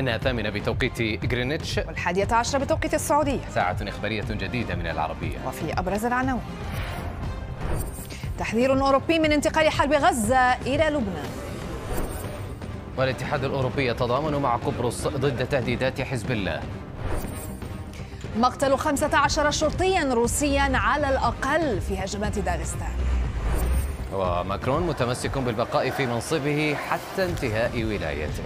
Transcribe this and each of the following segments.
إنها الثامنة بتوقيت غرينتش والحادية عشرة بتوقيت السعودية. ساعة إخبارية جديدة من العربية. وفي أبرز العناوين. تحذير أوروبي من انتقال حرب غزة إلى لبنان. والاتحاد الأوروبي يتضامن مع قبرص ضد تهديدات حزب الله. مقتل 15 شرطيا روسيا على الأقل في هجمات داغستان. وماكرون متمسك بالبقاء في منصبه حتى انتهاء ولايته.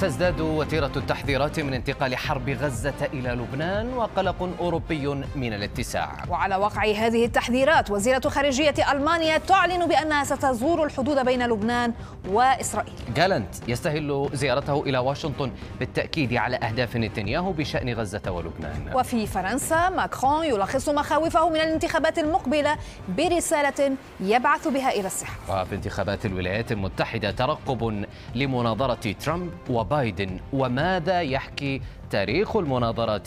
تزداد وتيرة التحذيرات من انتقال حرب غزة إلى لبنان وقلق أوروبي من الاتساع. وعلى وقع هذه التحذيرات وزيرة خارجية ألمانيا تعلن بأنها ستزور الحدود بين لبنان وإسرائيل. جالنت يستهل زيارته إلى واشنطن بالتأكيد على أهداف نتنياهو بشأن غزة ولبنان. وفي فرنسا ماكرون يلخص مخاوفه من الانتخابات المقبلة برسالة يبعث بها إلى الصحة وفي انتخابات الولايات المتحدة ترقب لمناظرة ترامب وبايدن وماذا يحكي تاريخ المناظرات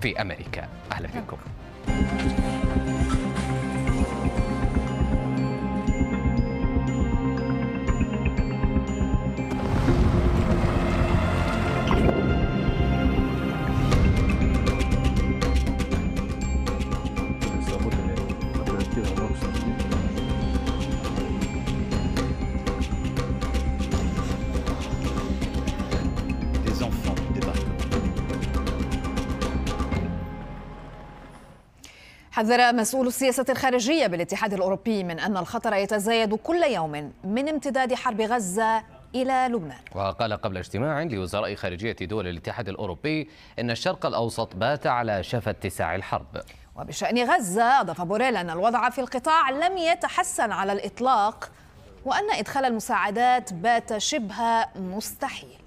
في أمريكا؟ أهلا بكم حذر مسؤول السياسة الخارجية بالاتحاد الأوروبي من أن الخطر يتزايد كل يوم من امتداد حرب غزة إلى لبنان. وقال قبل اجتماع لوزراء خارجية دول الاتحاد الأوروبي إن الشرق الأوسط بات على شفا اتساع الحرب. وبشأن غزة أضاف بوريل أن الوضع في القطاع لم يتحسن على الإطلاق وأن إدخال المساعدات بات شبه مستحيل.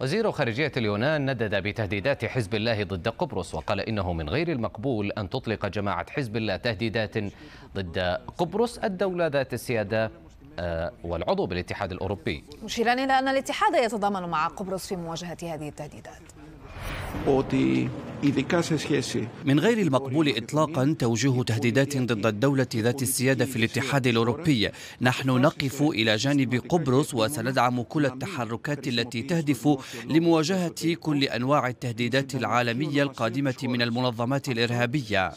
وزير خارجية اليونان ندد بتهديدات حزب الله ضد قبرص وقال إنه من غير المقبول أن تطلق جماعة حزب الله تهديدات ضد قبرص الدولة ذات السيادة آه، والعضو بالاتحاد الأوروبي. مشيرا إلى أن الاتحاد يتضامن مع قبرص في مواجهة هذه التهديدات. من غير المقبول إطلاقا توجيه تهديدات ضد الدولة ذات السيادة في الاتحاد الأوروبي. نحن نقف إلى جانب قبرص وسندعم كل التحركات التي تهدف لمواجهة كل أنواع التهديدات العالمية القادمة من المنظمات الإرهابية.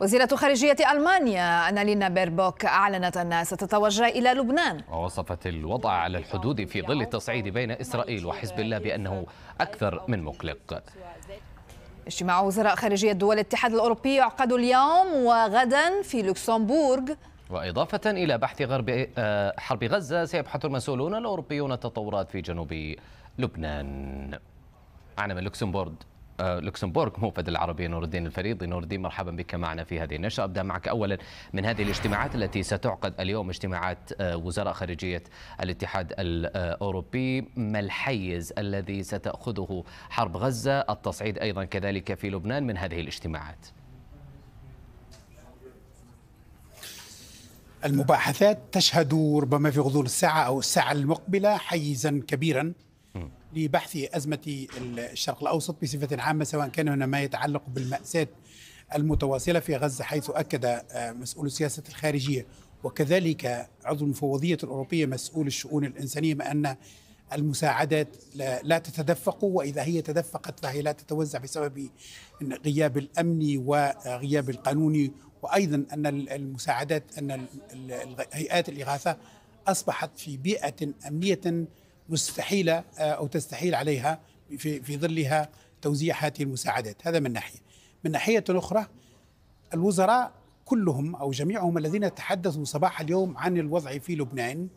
وزيرة خارجية ألمانيا أنالينا بيربوك أعلنت أنها ستتوجه إلى لبنان. ووصفت الوضع على الحدود في ظل التصعيد بين إسرائيل وحزب الله بأنه أكثر من مقلق. اجتماع وزراء خارجية دول الاتحاد الأوروبي يعقد اليوم وغدا في لوكسمبورغ. وإضافة إلى بحث غرب آه، حرب غزة سيبحث المسؤولون الأوروبيون التطورات في جنوب لبنان. من لوكسمبورغ. لوكسمبورغ موفد العربية نور الدين الفريضي نور الدين مرحبا بك معنا في هذه النشرة. أبدأ معك أولا من هذه الاجتماعات التي ستعقد اليوم اجتماعات آه، وزراء خارجية الاتحاد الأوروبي. ما الحيز الذي ستأخذه حرب غزة؟ التصعيد أيضا كذلك في لبنان من هذه الاجتماعات. المباحثات تشهد ربما في غضون الساعة أو الساعة المقبلة حيزا كبيرا. لبحث أزمة الشرق الأوسط بصفة عامة سواء كان ما يتعلق بالمأساة المتواصلة في غزة حيث أكد مسؤول السياسة الخارجية. وكذلك عضو المفوضية الأوروبية مسؤول الشؤون الإنسانية بأن المساعدات لا, تتدفق وإذا هي تدفقت فهي لا تتوزع بسبب غياب الأمن وغياب القانون. وأيضا أن المساعدات أن هيئات الإغاثة أصبحت في بيئة أمنية مستحيلة آه، أو تستحيل عليها في, في ظلها توزيع هذه المساعدات. هذا من ناحية. من ناحية أخرى الوزراء كلهم أو جميعهم الذين تحدثوا صباح اليوم عن الوضع في لبنان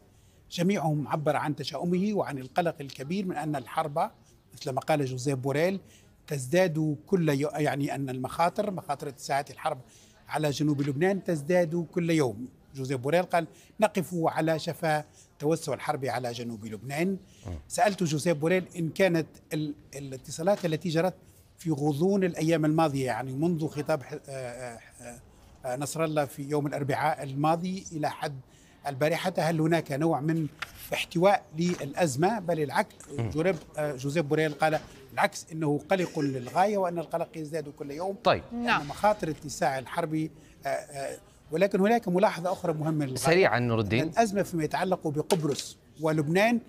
جميعهم عبر عن تشاؤمه وعن القلق الكبير من أن الحرب مثل ما قال جوزيف بوريل تزداد كل يوم يعني أن المخاطر مخاطر اتساعة الحرب على جنوب لبنان تزداد كل يوم. جوزيف بوريل قال نقف على شفا توسع الحرب على جنوب لبنان. سألت جوزيف بوريل إن كانت ال- الاتصالات التي جرت في غضون الأيام الماضية يعني منذ خطاب آه، آه، آه، نصر الله في يوم الأربعاء الماضي إلى حد البارحة هل هناك نوع من احتواء للأزمة؟ بل العكس آه، جوزيف بوريل قال العكس إنه قلق للغاية وأن القلق يزداد كل يوم. طيب. نعم. أن مخاطر اتساع الحرب آه، آه، ولكن هناك ملاحظة أخرى مهمة للغاية. سريعا نور الدين الأزمة فيما يتعلق بقبرص ولبنان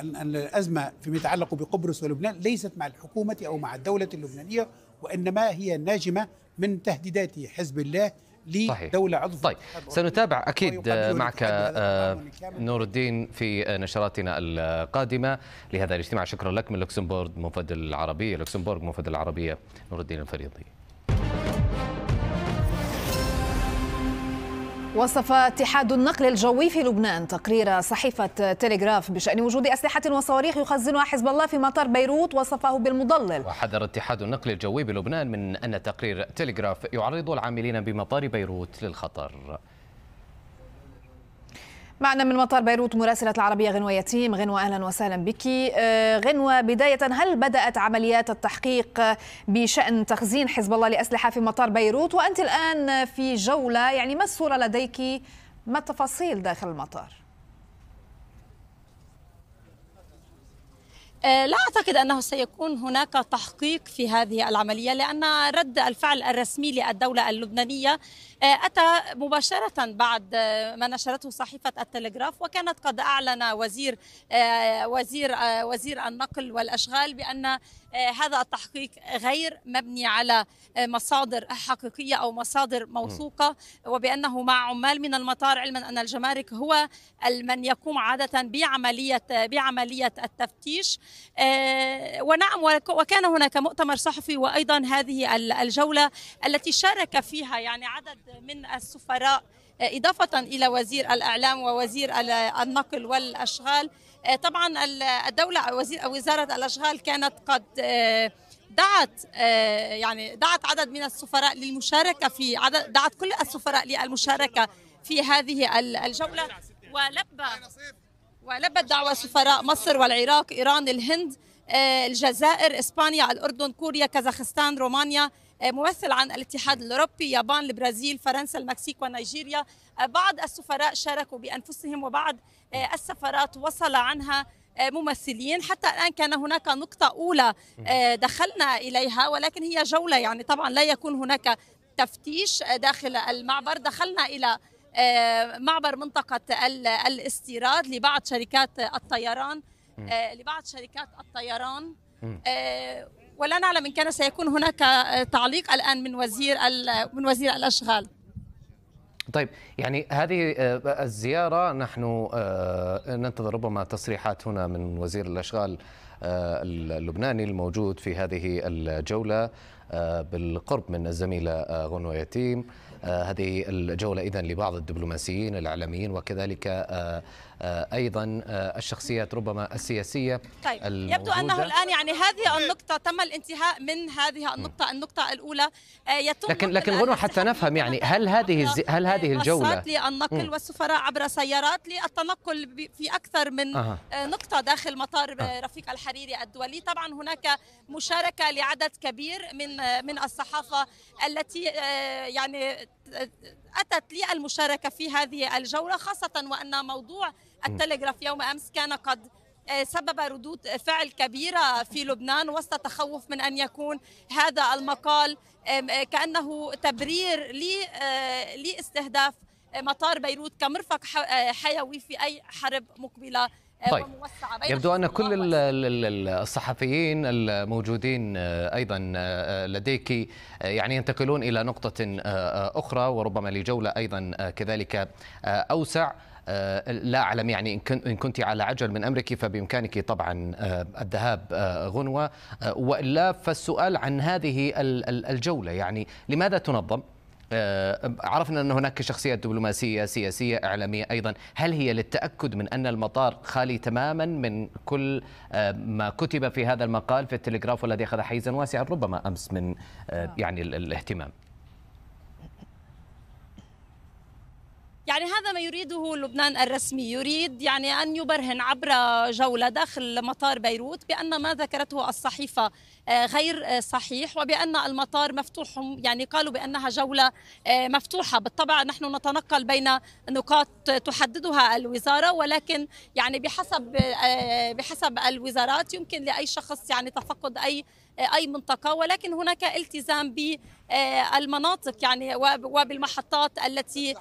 ال- ال- الأزمة فيما يتعلق بقبرص ولبنان ليست مع الحكومة أو مع الدولة اللبنانية وإنما هي ناجمة من تهديدات حزب الله. لدولة عضو طيب. سنتابع ويقابلون معك آه،. نور الدين في نشراتنا القادمة لهذا الاجتماع شكرا لك من لوكسمبورغ موفد العربية لوكسمبورغ موفد العربية نور الدين الفريضي وصف اتحاد النقل الجوي في لبنان تقرير صحيفة تلغراف بشأن وجود أسلحة وصواريخ يخزنها حزب الله في مطار بيروت وصفه بالمضلل. وحذر اتحاد النقل الجوي بلبنان من أن تقرير تلغراف يعرض العاملين بمطار بيروت للخطر. معنا من مطار بيروت مراسلة العربية غنوة يتيم. غنوة أهلا وسهلا بك. آه، غنوة بداية هل بدأت عمليات التحقيق بشأن تخزين حزب الله لأسلحة في مطار بيروت؟ وأنت الآن في جولة يعني ما الصورة لديك؟ ما التفاصيل داخل المطار؟ آه، لا أعتقد أنه سيكون هناك تحقيق في هذه العملية لأن رد الفعل الرسمي للدولة اللبنانية أتى مباشرة بعد آه، ما نشرته صحيفة التلغراف وكانت قد أعلن وزير آه، وزير آه، وزير النقل والأشغال بأن آه، هذا التحقيق غير مبني على آه، مصادر حقيقية أو مصادر موثوقة وبأنه مع عمال من المطار علما أن الجمارك هو من يقوم عادة بعملية بعملية التفتيش. آه، ونعم وك- وكان هناك مؤتمر صحفي وأيضا هذه ال- الجولة التي شارك فيها يعني عدد من السفراء. إضافة إلى وزير الإعلام ووزير ال- النقل والأشغال آه، طبعا ال- الدولة وزير وزارة الأشغال كانت قد آه، دعت آه، يعني دعت عدد من السفراء للمشاركة في عدد دعت كل السفراء للمشاركة في هذه ال- الجولة. ولبى ولبت دعوة سفراء مصر والعراق إيران الهند الجزائر إسبانيا الأردن كوريا كازاخستان رومانيا ممثل عن الاتحاد الأوروبي يابان البرازيل فرنسا المكسيك ونيجيريا. آه، بعض السفراء شاركوا بأنفسهم وبعض آه، السفارات وصل عنها آه، ممثلين. حتى الآن كان هناك نقطة أولى آه، دخلنا إليها ولكن هي جولة. يعني طبعا لا يكون هناك تفتيش آه، داخل المعبر. دخلنا إلى آه، معبر منطقة ال- الاستيراد لبعض شركات الطيران آه، لبعض شركات الطيران. آه، ولا نعلم إن كان سيكون هناك آه، تعليق الآن من وزير ال- من وزير الأشغال. طيب يعني هذه آه، الزيارة نحن آه، ننتظر ربما تصريحات هنا من وزير الأشغال آه، اللبناني الموجود في هذه الجولة آه، بالقرب من الزميلة آه، غنوة يتيم. آه، هذه الجولة إذن لبعض الدبلوماسيين الإعلاميين وكذلك آه، أيضا آه، الشخصيات ربما السياسية طيب الموجودة. يبدو أنه الآن يعني هذه النقطة تم الانتهاء من هذه النقطة النقطة الأولى. آه، يتم لكن لكن غنوة حتى نفهم يعني؟ هل هذه. هل هذه باصات للنقل والسفراء عبر سيارات للتنقل في أكثر من. آه، نقطة داخل مطار آه، رفيق الحريري الدولي. طبعا هناك مشاركة لعدد كبير من من الصحافة التي آه، يعني اتت للمشاركه في هذه الجولة خاصة وأن موضوع التلغراف يوم أمس كان قد آه، سبب ردود فعل كبيرة في لبنان وسط تخوف من أن يكون هذا المقال آه، كأنه تبرير آه، لإستهداف مطار بيروت كمرفق حيوي في أي حرب مقبلة طيب. وموسعة بين يبدو أن كل الصحفيين الموجودين آه، أيضا آه، لديك آه، يعني ينتقلون إلى نقطة آه، آه، أخرى وربما لجولة أيضا آه، كذلك آه، أوسع آه، لا أعلم يعني إن كن- إن كنت على عجل من أمرك فبإمكانك طبعا آه، الذهاب آه، غنوة آه، وإلا فالسؤال عن هذه ال- ال- الجولة يعني لماذا تنظم؟ آه، عرفنا أن هناك شخصيات دبلوماسية سياسية إعلامية أيضا. هل هي للتأكد من أن المطار خالي تماما من كل آه، ما كتب في هذا المقال في التلغراف والذي أخذ حيزا واسعا؟ ربما أمس من آه، يعني ال- الاهتمام. يعني هذا ما يريده لبنان الرسمي. يريد يعني أن يبرهن عبر جولة داخل مطار بيروت بأن ما ذكرته الصحيفة آه، غير آه، صحيح وبأن المطار مفتوح يعني قالوا بأنها جولة آه، مفتوحة. بالطبع نحن نتنقل بين نقاط تحددها الوزارة ولكن يعني بحسب بحسب الوزارات يمكن لأي شخص يعني تفقد أي أي منطقة ولكن هناك التزام بالمناطق يعني وبالمحطات التي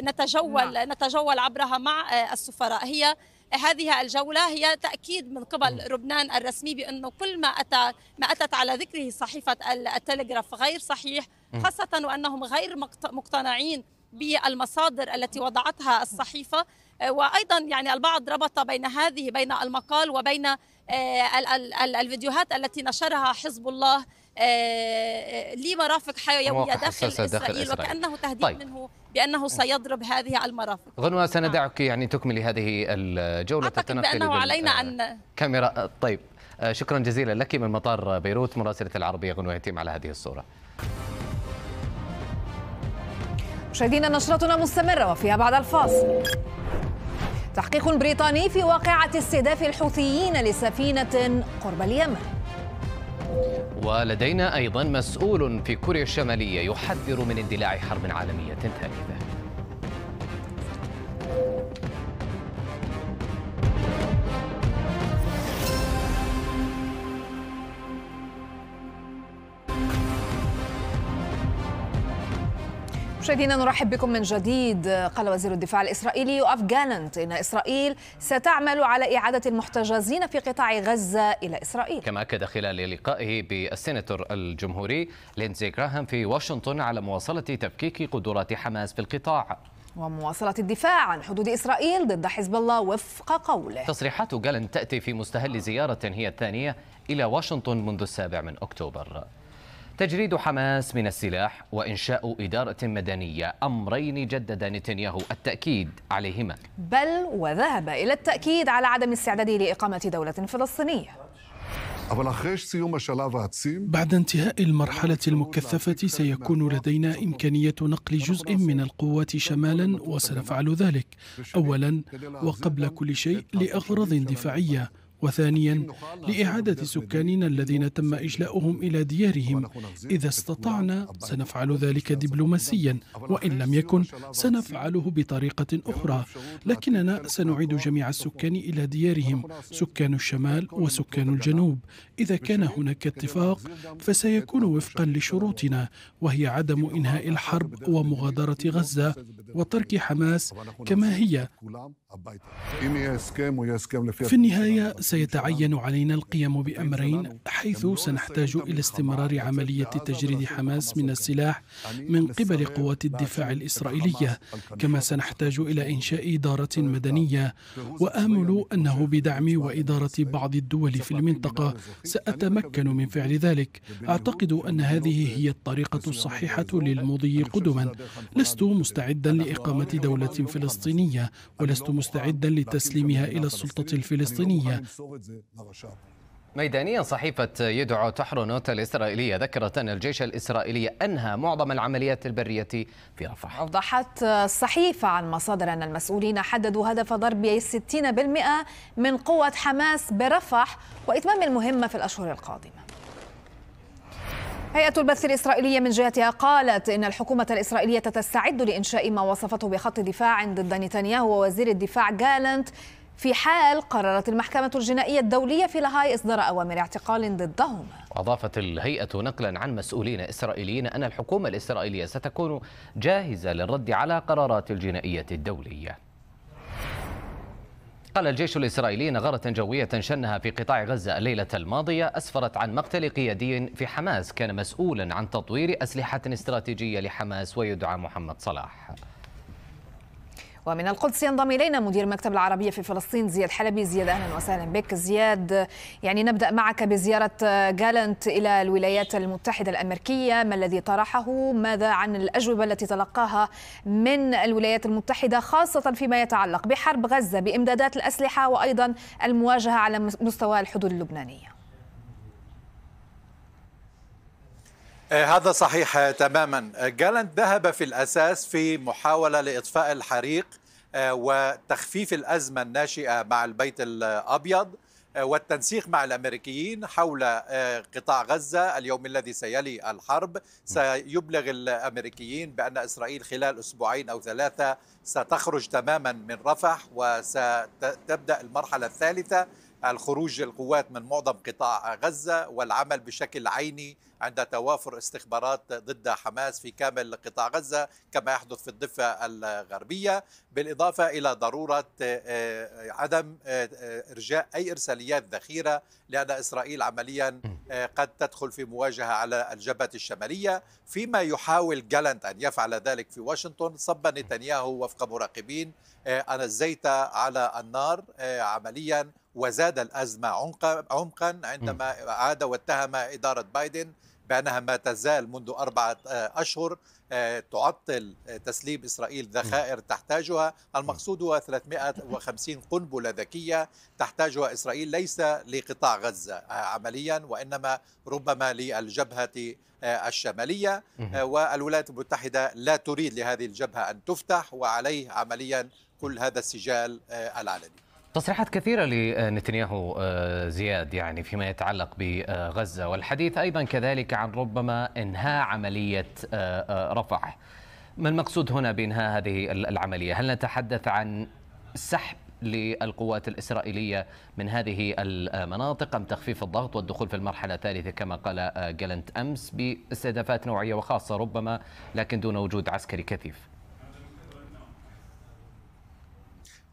نتجول نعم. نتجول عبرها مع السفراء. هي هذه الجولة هي تأكيد من قبل لبنان الرسمي بأنه كل ما أتى ما أتت على ذكره صحيفة التلغراف غير صحيح خاصة وأنهم غير مقتنعين بالمصادر التي وضعتها الصحيفة. وأيضا يعني البعض ربط بين هذه بين المقال وبين الفيديوهات التي نشرها حزب الله لمرافق حيويه داخل إسرائيل, داخل إسرائيل وكأنه تهديد طيب. منه بأنه سيضرب هذه المرافق. غنوة سندعك يعني تكملي هذه الجولة أعتقد بأنه علينا أن كاميرا. طيب شكرا جزيلا لك من مطار بيروت مراسلة العربية غنوة يتيم على هذه الصورة. مشاهدينا نشرتنا مستمرة وفيها بعد الفاصل. تحقيق بريطاني في واقعة استهداف الحوثيين لسفينة قرب اليمن. ولدينا أيضا مسؤول في كوريا الشمالية يحذر من اندلاع حرب عالمية ثالثة. مشاهدينا نرحب بكم من جديد. قال وزير الدفاع الإسرائيلي يوآف جالنت إن إسرائيل ستعمل على إعادة المحتجزين في قطاع غزة إلى إسرائيل. كما أكد خلال لقائه بالسيناتور الجمهوري لينزي جراهام في واشنطن على مواصلة تفكيك قدرات حماس في القطاع. ومواصلة الدفاع عن حدود إسرائيل ضد حزب الله وفق قوله. تصريحات جالنت تأتي في مستهل زيارة هي الثانية إلى واشنطن منذ السابع من أكتوبر. تجريد حماس من السلاح وإنشاء إدارة مدنية أمرين جدد نتنياهو التأكيد عليهما. بل وذهب إلى التأكيد على عدم استعداده لإقامة دولة فلسطينية. بعد انتهاء المرحلة المكثفة سيكون لدينا إمكانية نقل جزء من القوات شمالا وسنفعل ذلك. أولا وقبل كل شيء لأغراض دفاعية. وثانيا لإعادة سكاننا الذين تم إجلاؤهم إلى ديارهم. إذا استطعنا سنفعل ذلك دبلوماسيا. وإن لم يكن سنفعله بطريقة أخرى. لكننا سنعيد جميع السكان إلى ديارهم. سكان الشمال وسكان الجنوب. إذا كان هناك اتفاق فسيكون وفقا لشروطنا وهي عدم إنهاء الحرب ومغادرة غزة وترك حماس كما هي. في النهاية سيتعين علينا القيام بأمرين حيث سنحتاج إلى استمرار عملية تجريد حماس من السلاح من قبل قوات الدفاع الإسرائيلية كما سنحتاج إلى إنشاء إدارة مدنية. وآمل أنه بدعم وإدارة بعض الدول في المنطقة سأتمكن من فعل ذلك. أعتقد أن هذه هي الطريقة الصحيحة للمضي قدما. لست مستعدا لإقامة دولة فلسطينية ولست مستعدا لتسليمها إلى السلطة الفلسطينية. ميدانيا صحيفة يدعو تحرنوت الإسرائيلية ذكرت أن الجيش الإسرائيلي أنهى معظم العمليات البرية في رفح. أوضحت الصحيفة عن مصادر أن المسؤولين حددوا هدف ضرب 60% من قوة حماس برفح وإتمام المهمة في الأشهر القادمة. هيئة البث الإسرائيلية من جهتها قالت إن الحكومة الإسرائيلية تستعد لإنشاء ما وصفته بخط دفاع ضد نتنياهو ووزير الدفاع جالنت في حال قررت المحكمة الجنائية الدولية في لاهاي إصدار أوامر اعتقال ضدهم. أضافت الهيئة نقلا عن مسؤولين إسرائيليين أن الحكومة الإسرائيلية ستكون جاهزة للرد على قرارات الجنائية الدولية. قال الجيش الإسرائيلي نغرة جوية شنها في قطاع غزة الليلة الماضية أسفرت عن مقتل قيادي في حماس كان مسؤولا عن تطوير أسلحة استراتيجية لحماس ويدعى محمد صلاح. ومن القدس ينضم إلينا مدير المكتب العربية في فلسطين زياد حلبي. زياد أهلا وسهلا بك. زياد يعني نبدأ معك بزيارة جالنت إلى الولايات المتحدة الأمريكية. ما الذي طرحه؟ ماذا عن الأجوبة التي تلقاها من الولايات المتحدة خاصة فيما يتعلق بحرب غزة بإمدادات الأسلحة وأيضا المواجهة على مستوى الحدود اللبنانية؟ هذا صحيح تماما. جالنت ذهب في الأساس في محاولة لإطفاء الحريق وتخفيف الأزمة الناشئة مع البيت الأبيض والتنسيق مع الأمريكيين حول قطاع غزة اليوم الذي سيلي الحرب. سيبلغ الأمريكيين بأن إسرائيل خلال أسبوعين أو ثلاثة ستخرج تماما من رفح وستبدأ المرحلة الثالثة الخروج القوات من معظم قطاع غزة والعمل بشكل عيني عند توافر استخبارات ضد حماس في كامل قطاع غزة كما يحدث في الضفة الغربية. بالإضافة إلى ضرورة آه، عدم آه، آه، إرجاء أي إرساليات ذخيرة لأن إسرائيل عمليا قد تدخل في مواجهة على الجبهة الشمالية. فيما يحاول جالنت أن يفعل ذلك في واشنطن صب نتنياهو وفق مراقبين أنا الزيت على النار عمليا وزاد الأزمة عمقا عندما عاد واتهم إدارة بايدن. بأنها ما تزال منذ أربعة أشهر آه، تعطل آه، تسليم إسرائيل ذخائر تحتاجها. المقصود هو 350 قنبلة ذكية تحتاجها إسرائيل ليس لقطاع غزة آه، عمليا وإنما ربما للجبهة الشمالية. والولايات المتحدة لا تريد لهذه الجبهة أن تفتح وعليه عمليا كل هذا السجال العلني. تصريحات كثيرة لنتنياهو آه، زياد يعني فيما يتعلق بغزة. والحديث أيضا كذلك عن ربما إنهاء عملية آه، آه، رفح ما المقصود هنا بإنهاء هذه العملية؟ هل نتحدث عن سحب للقوات الإسرائيلية من هذه المناطق أم تخفيف الضغط والدخول في المرحلة الثالثة كما قال جالنت أمس بإستهدافات نوعية وخاصة ربما لكن دون وجود عسكري كثيف؟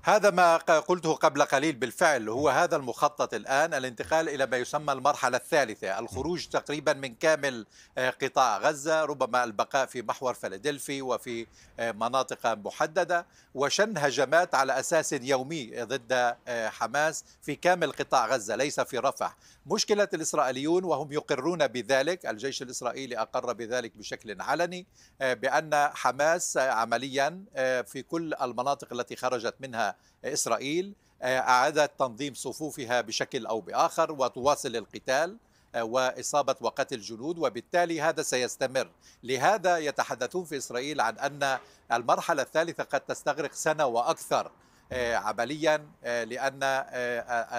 هذا ما قلته قبل قليل بالفعل هو هذا المخطط الآن الانتقال إلى ما يسمى المرحلة الثالثة الخروج تقريبا من كامل آه، قطاع غزة ربما البقاء في محور فيلادلفي وفي آه، مناطق محددة وشن هجمات على أساس يومي ضد آه، حماس في كامل قطاع غزة ليس في رفح. مشكلة الإسرائيليون وهم يقرون بذلك الجيش الإسرائيلي أقر بذلك بشكل علني بأن حماس عمليا في كل المناطق التي خرجت منها إسرائيل آه، أعادت تنظيم صفوفها بشكل أو بآخر وتواصل القتال آه، وإصابة وقتل جنود وبالتالي هذا سيستمر. لهذا يتحدثون في إسرائيل عن أن المرحلة الثالثة قد تستغرق سنة وأكثر. عمليا لأن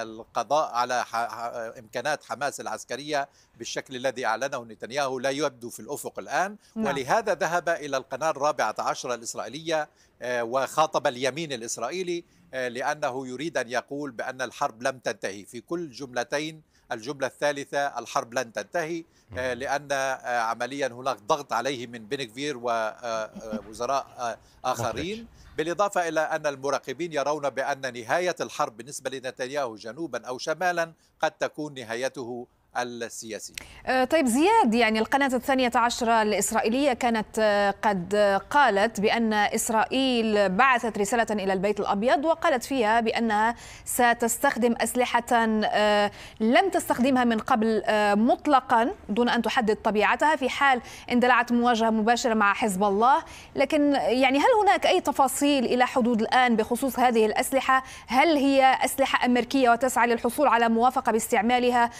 القضاء على إمكانات حماس العسكرية بالشكل الذي أعلنه نتنياهو لا يبدو في الأفق الآن. نعم. ولهذا ذهب إلى القناة الرابعة عشر الإسرائيلية آه، وخاطب اليمين الإسرائيلي آه، لأنه يريد أن يقول بأن الحرب لم تنتهي. في كل جملتين الجملة الثالثة الحرب لن تنتهي آه، لأن عمليا هناك ضغط عليه من بنكفير ووزراء آخرين. بالإضافة إلى أن المراقبين يرون بأن نهاية الحرب بالنسبة لنتنياهو جنوبا أو شمالا قد تكون نهايته السياسي. أه، طيب زياد يعني القناة الثانية عشرة الإسرائيلية كانت أه، قد قالت بأن إسرائيل بعثت رسالة إلى البيت الأبيض وقالت فيها بأنها ستستخدم أسلحة أه، لم تستخدمها من قبل مطلقا دون أن تحدد طبيعتها في حال اندلعت مواجهة مباشرة مع حزب الله. لكن يعني هل هناك أي تفاصيل إلى حدود الآن بخصوص هذه الأسلحة؟ هل هي أسلحة أمريكية وتسعى للحصول على موافقة باستعمالها؟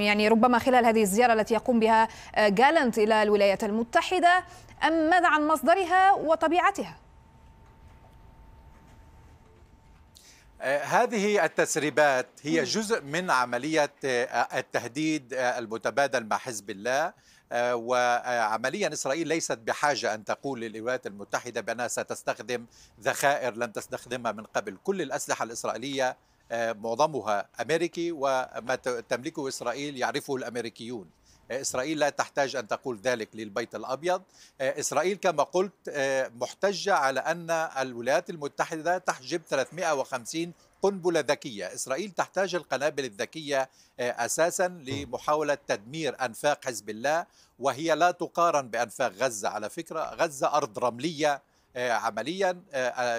يعني ربما خلال هذه الزيارة التي يقوم بها آه، جالنت إلى الولايات المتحدة أم ماذا عن مصدرها وطبيعتها؟ آه، هذه التسريبات هي جزء من عملية آه، التهديد المتبادل مع حزب الله. وعمليا إسرائيل ليست بحاجة أن تقول للولايات المتحدة بأنها ستستخدم ذخائر لم تستخدمها من قبل، كل الأسلحة الإسرائيلية آه، معظمها أمريكي وما تملكه إسرائيل يعرفه الأمريكيون. آه، إسرائيل لا تحتاج أن تقول ذلك للبيت الأبيض. آه، إسرائيل كما قلت محتجة على أن الولايات المتحدة تحجب 350 قنبلة ذكية، إسرائيل تحتاج القنابل الذكية أساسا لمحاولة تدمير أنفاق حزب الله وهي لا تقارن بأنفاق غزة. على فكرة، غزة أرض رملية عمليا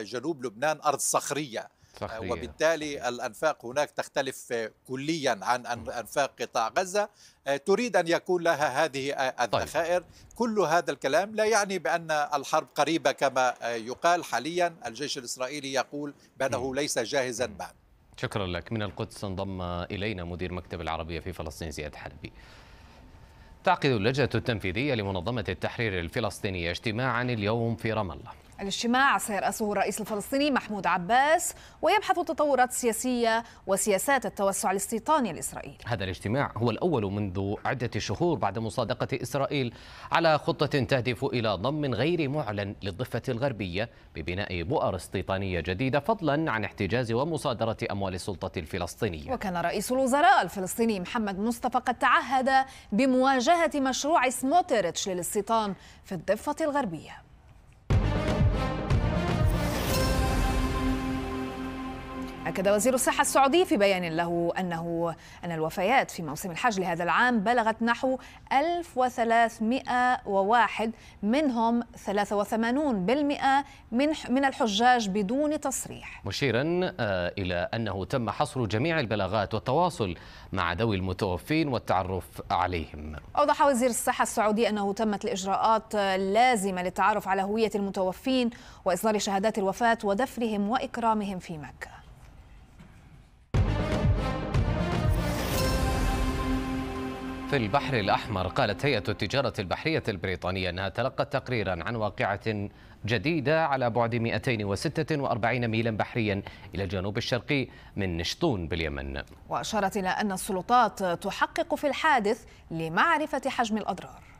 جنوب لبنان أرض صخرية. صحيح. وبالتالي الأنفاق هناك تختلف كليا عن أنفاق قطاع غزة. آه، تريد أن يكون لها هذه الذخائر طيب. كل هذا الكلام لا يعني بأن الحرب قريبة كما يقال. حاليا الجيش الإسرائيلي يقول بأنه م. ليس جاهزا بعد شكرا لك. من القدس انضم إلينا مدير مكتب العربية في فلسطين زياد حلبي. تعقد اللجنة التنفيذية لمنظمة التحرير الفلسطينية اجتماعا اليوم في رام الله. الاجتماع سيرأسه الرئيس الفلسطيني محمود عباس ويبحث التطورات السياسية وسياسات التوسع الاستيطاني الإسرائيلي هذا الاجتماع هو الأول منذ عدة شهور بعد مصادقة إسرائيل على خطة تهدف إلى ضم غير معلن للضفة الغربية ببناء بؤر استيطانية جديدة فضلا عن احتجاز ومصادرة أموال السلطة الفلسطينية. وكان رئيس الوزراء الفلسطيني محمد مصطفى قد تعهد بمواجهة مشروع سموتريتش للاستيطان في الضفة الغربية. أكد وزير الصحة السعودي في بيان له أنه أن الوفيات في موسم الحج لهذا العام بلغت نحو 1301 منهم 83% من من الحجاج بدون تصريح. مشيرا آه، إلى أنه تم حصر جميع البلاغات والتواصل مع ذوي المتوفين والتعرف عليهم. أوضح وزير الصحة السعودي أنه تمت الإجراءات اللازمة للتعرف على هوية المتوفين وإصدار شهادات الوفاة ودفنهم وإكرامهم في مكة. في البحر الأحمر قالت هيئة التجارة البحرية البريطانية أنها تلقت تقريرا عن واقعة جديدة على بعد 246 ميلا بحريا إلى الجنوب الشرقي من نشطون باليمن. وأشارت إلى أن السلطات تحقق في الحادث لمعرفة حجم الأضرار.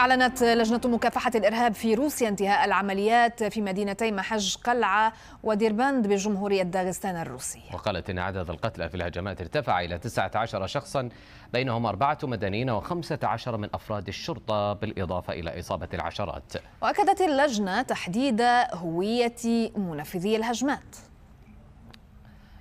أعلنت لجنة مكافحة الإرهاب في روسيا انتهاء العمليات في مدينتي محج قلعة وديربند بجمهورية داغستان الروسية وقالت إن عدد القتلى في الهجمات ارتفع إلى 19 شخصا بينهم أربعة مدنيين و15 من أفراد الشرطة بالإضافة إلى إصابة العشرات. وأكدت اللجنة تحديد هوية منفذي الهجمات.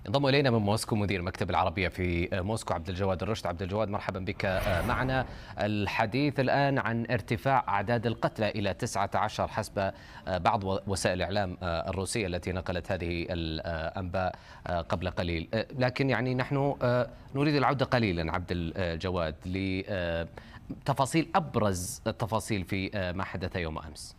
ينضم إلينا من موسكو مدير مكتب العربية في موسكو عبد الجواد الرشد. عبد الجواد مرحبا بك معنا. الحديث الآن عن ارتفاع أعداد القتلى إلى 19 حسب بعض وسائل الإعلام الروسية التي نقلت هذه الأنباء قبل قليل. لكن يعني نحن نريد العودة قليلا عبد الجواد لتفاصيل أبرز التفاصيل في ما حدث يوم أمس.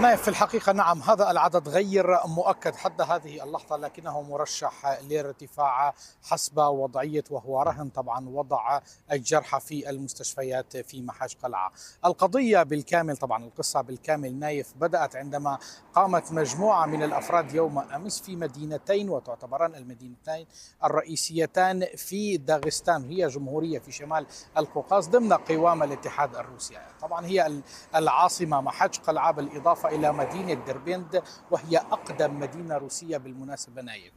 نايف في الحقيقة نعم هذا العدد غير مؤكد حتى هذه اللحظة لكنه مرشح لارتفاع حسب وضعية وهو رهن طبعا وضع الجرحى في المستشفيات في محاج قلعة. القضية بالكامل طبعا القصة بالكامل نايف بدأت عندما قامت مجموعة من الأفراد يوم أمس في مدينتين وتعتبران المدينتين الرئيسيتان في داغستان هي جمهورية في شمال القوقاز ضمن قوام الاتحاد الروسي. طبعا هي العاصمة محاج قلعة بالإضافة إلى مدينة دربند وهي أقدم مدينة روسية بالمناسبة نايف.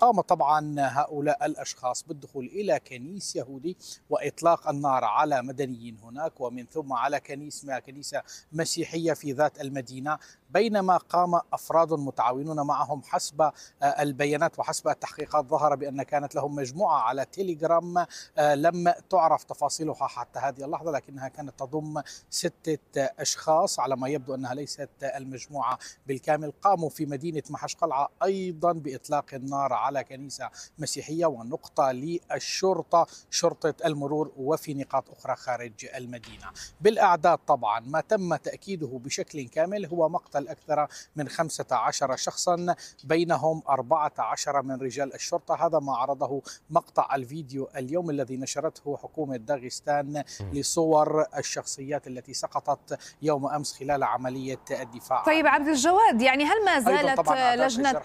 قام طبعا هؤلاء الأشخاص بالدخول إلى كنيس يهودي وإطلاق النار على مدنيين هناك ومن ثم على كنيسة كنيسة مسيحية في ذات المدينة. بينما قام أفراد متعاونون معهم حسب البيانات وحسب التحقيقات ظهر بأن كانت لهم مجموعة على تيليجرام لم تعرف تفاصيلها حتى هذه اللحظة لكنها كانت تضم ستة أشخاص على ما يبدو أنها ليست المجموعة. بالكامل قاموا في مدينة محش قلعة أيضا بإطلاق النار على كنيسة مسيحية ونقطة للشرطة شرطة المرور وفي نقاط أخرى خارج المدينة. بالأعداد طبعا ما تم تأكيده بشكل كامل هو مقتل قتل أكثر من 15 شخصا بينهم 14 من رجال الشرطة. هذا ما عرضه مقطع الفيديو اليوم الذي نشرته حكومة داغستان لصور الشخصيات التي سقطت يوم أمس خلال عملية الدفاع طيب عبد الجواد يعني هل ما زالت لجنة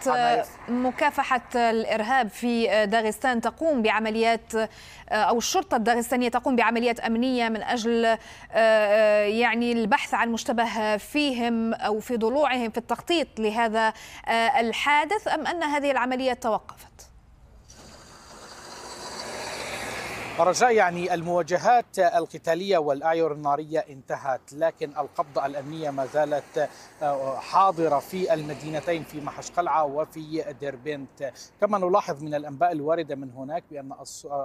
مكافحة الإرهاب في داغستان تقوم بعمليات أو الشرطة الداغستانية تقوم بعمليات أمنية من أجل يعني البحث عن مشتبه فيهم أو في ضلوعهم في التخطيط لهذا الحادث أم أن هذه العملية توقفت؟ رجاء يعني المواجهات القتالية والأعير النارية انتهت لكن القبضة الأمنية ما زالت حاضرة في المدينتين في محش قلعة وفي ديربنت. كما نلاحظ من الأنباء الواردة من هناك بأن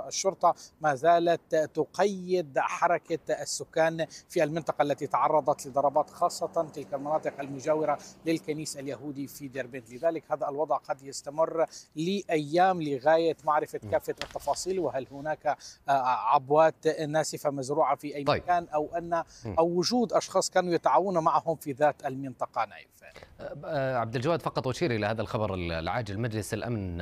الشرطة ما زالت تقيد حركة السكان في المنطقة التي تعرضت لضربات خاصة تلك المناطق المجاورة للكنيس اليهودي في ديربنت. لذلك هذا الوضع قد يستمر لأيام لغاية معرفة كافة التفاصيل. وهل هناك عبوات ناسفة مزروعة في أي طيب. مكان أو أن أو وجود أشخاص كانوا يتعاونون معهم في ذات المنطقة نايف. عبد الجواد فقط أشير إلى هذا الخبر. العاجل مجلس الأمن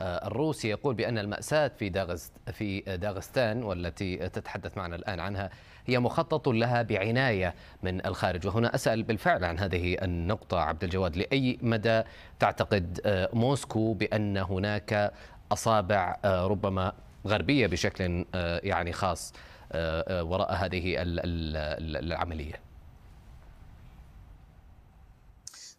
الروسي يقول بأن المأساة في داغست في داغستان والتي تتحدث معنا الآن عنها هي مخطط لها بعناية من الخارج. وهنا أسأل بالفعل عن هذه النقطة عبد الجواد لأي مدى تعتقد موسكو بأن هناك أصابع ربما غربية بشكل يعني خاص وراء هذه العملية.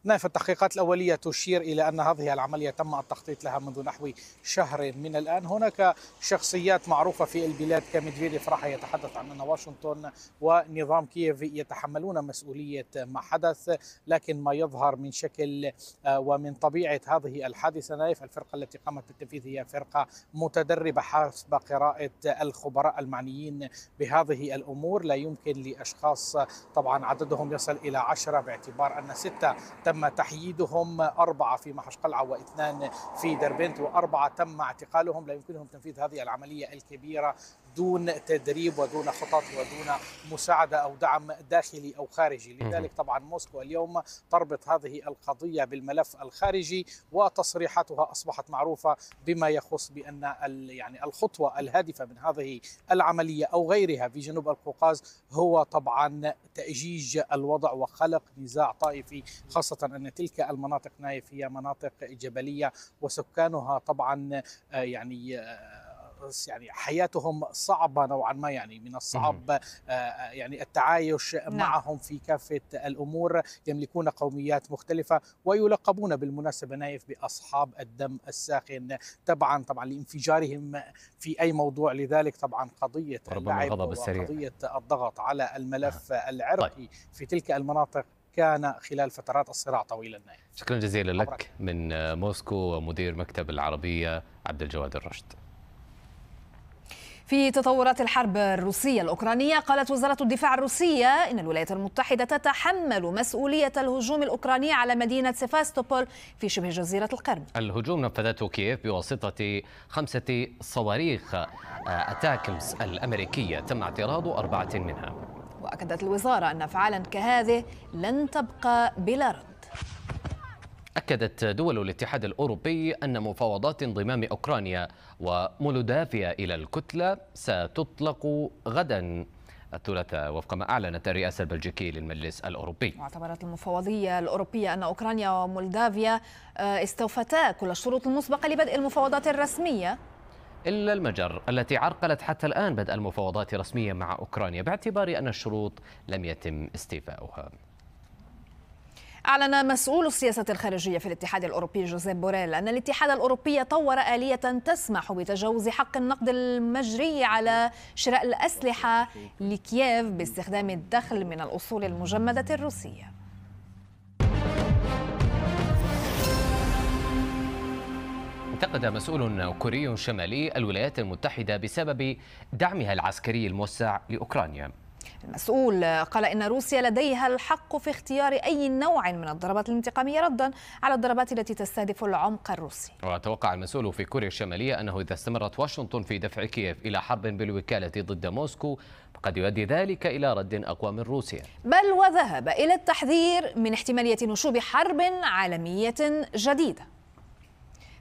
نعم التحقيقات الأولية تشير إلى أن هذه العملية تم التخطيط لها منذ نحو شهر من الآن. هناك شخصيات معروفة في البلاد كميدفيديف راح يتحدث عن أن واشنطن ونظام كييف يتحملون مسؤولية ما حدث لكن ما يظهر من شكل آه، ومن طبيعة هذه الحادثة نايف الفرقة التي قامت بالتنفيذ هي فرقة متدربة حسب قراءة الخبراء المعنيين بهذه الأمور. لا يمكن لأشخاص طبعا عددهم يصل إلى عشرة باعتبار أن ستة تم تحييدهم أربعة في محش قلعة واثنان في دربنت وأربعة تم اعتقالهم. لا يمكنهم تنفيذ هذه العملية الكبيرة. دون تدريب ودون خطط ودون مساعدة أو دعم داخلي أو خارجي. لذلك طبعا موسكو اليوم تربط هذه القضية بالملف الخارجي وتصريحاتها أصبحت معروفة بما يخص بأن يعني الخطوة الهادفة من هذه العملية أو غيرها في جنوب القوقاز هو طبعا تأجيج الوضع وخلق نزاع طائفي خاصة أن تلك المناطق نايف هي مناطق جبلية وسكانها طبعا آه، يعني آه، يعني حياتهم صعبة نوعا ما يعني من الصعب آه، يعني التعايش نعم. معهم في كافة الأمور. يملكون قوميات مختلفة ويلقبون بالمناسبة نايف بأصحاب الدم الساخن. طبعا طبعا لانفجارهم في أي موضوع لذلك طبعا قضية اللعب وقضية الضغط على الملف العرقي طيب. في تلك المناطق كان خلال فترات الصراع طويل النهاية شكرا جزيلا لك من موسكو ومدير مكتب العربية عبد الجواد الرشد. في تطورات الحرب الروسية الأوكرانية قالت وزارة الدفاع الروسية إن الولايات المتحدة تتحمل مسؤولية الهجوم الأوكراني على مدينة سيفاستوبول في شبه جزيرة القرم الهجوم نفذته كييف بواسطة خمسة صواريخ آه، أتاكمز الأمريكية. تم اعتراض أربعة منها. وأكدت الوزارة أن أفعالا كهذه لن تبقى بلا رد. أكدت دول الاتحاد الأوروبي أن مفاوضات انضمام أوكرانيا ومولودافيا إلى الكتلة ستطلق غدا. الثلاثاء وفق ما أعلنت الرئاسة البلجيكية للمجلس الأوروبي. واعتبرت المفوضية الأوروبية أن أوكرانيا ومولدافيا آه، استوفتا كل الشروط المسبقة لبدء المفاوضات الرسمية. إلا المجر التي عرقلت حتى الآن بدء المفاوضات رسميا مع أوكرانيا باعتبار أن الشروط لم يتم استيفاؤها. أعلن مسؤول السياسة الخارجية في الاتحاد الأوروبي جوزيف بوريل أن الاتحاد الأوروبي طور آلية تسمح بتجاوز حق النقد المجري على شراء الأسلحة لكييف باستخدام الدخل من الأصول المجمدة الروسية. انتقد مسؤول كوري شمالي الولايات المتحدة بسبب دعمها العسكري الموسع لأوكرانيا. المسؤول قال إن روسيا لديها الحق في اختيار أي نوع من الضربات الانتقامية ردا على الضربات التي تستهدف العمق الروسي. وتوقع المسؤول في كوريا الشمالية أنه إذا استمرت واشنطن في دفع كييف إلى حرب بالوكالة ضد موسكو فقد يؤدي ذلك إلى رد أقوى من روسيا. بل وذهب إلى التحذير من احتمالية نشوب حرب عالمية جديدة.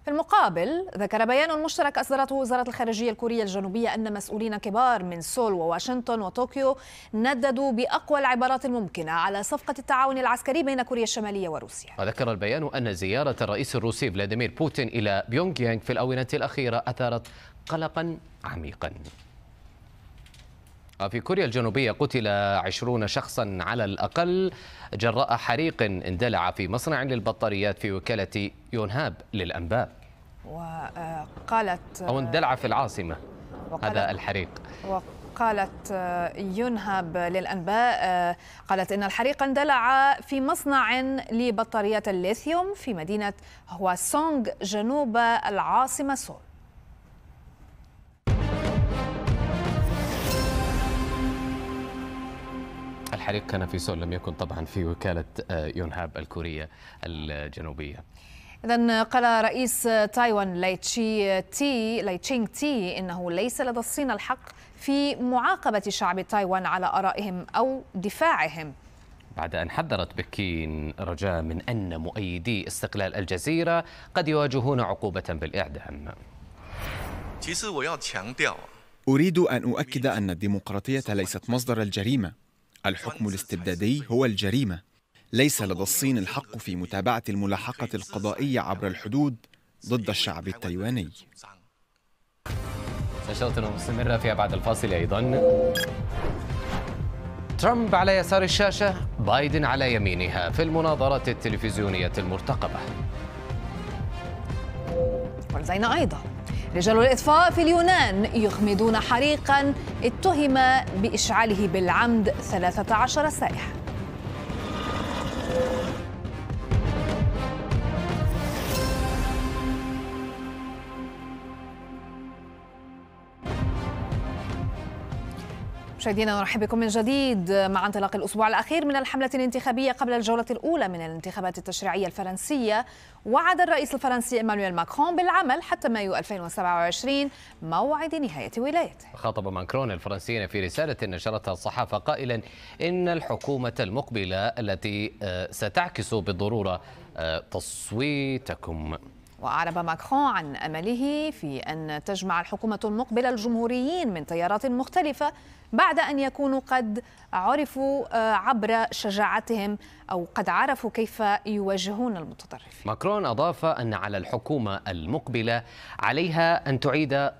في المقابل ذكر بيان مشترك أصدرته وزارة الخارجية الكورية الجنوبية أن مسؤولين كبار من سول وواشنطن وطوكيو نددوا بأقوى العبارات الممكنة على صفقة التعاون العسكري بين كوريا الشمالية وروسيا. وذكر البيان أن زيارة الرئيس الروسي فلاديمير بوتين إلى بيونغ يانغ في الآونة الأخيرة أثارت قلقا عميقا. في كوريا الجنوبية قتل عشرون شخصا على الأقل جراء حريق اندلع في مصنع للبطاريات في وكالة يونهاب للأنباء. وقالت أو اندلع في العاصمة هذا الحريق. قالت ينهب للأنباء قالت إن الحريق اندلع في مصنع لبطاريات الليثيوم في مدينة هواسونغ جنوب العاصمة سول. الحريق كان في سول لم يكن طبعا في وكالة آه، يونهاب الكورية الجنوبية. إذا قال رئيس تايوان لاي تشي تي لاي تشينغ تي إنه ليس لدى الصين الحق في معاقبة شعب تايوان على آرائهم أو دفاعهم. بعد أن حذرت بكين رجاء من أن مؤيدي استقلال الجزيرة قد يواجهون عقوبة بالإعدام. أريد أن أؤكد أن الديمقراطية ليست مصدر الجريمة. الحكم الاستبدادي هو الجريمة. ليس لدى الصين الحق في متابعة الملاحقة القضائية عبر الحدود ضد الشعب التايواني. نشرتنا مستمرة فيها بعد الفاصل أيضا. ترامب على يسار الشاشة بايدن على يمينها في المناظرة التلفزيونية المرتقبة. ولدينا أيضا. رجال الإطفاء في اليونان يخمدون حريقا اتهم بإشعاله بالعمد 13 سائح مشاهدينا نرحب بكم من جديد مع انطلاق الأسبوع الأخير من الحملة الانتخابية قبل الجولة الأولى من الانتخابات التشريعية الفرنسية وعد الرئيس الفرنسي إيمانويل ماكرون بالعمل حتى مايو 2027 موعد نهاية ولايته. خاطب ماكرون الفرنسيين في رسالة نشرتها الصحافة قائلا إن الحكومة المقبلة التي آه، ستعكس بالضرورة آه، تصويتكم وأعرب ماكرون عن أمله في أن تجمع الحكومة المقبلة الجمهوريين من تيارات مختلفة بعد أن يكونوا قد عرفوا آه، عبر شجاعتهم أو قد عرفوا كيف يواجهون المتطرفين. ماكرون أضاف أن على الحكومة المقبلة عليها أن تعيد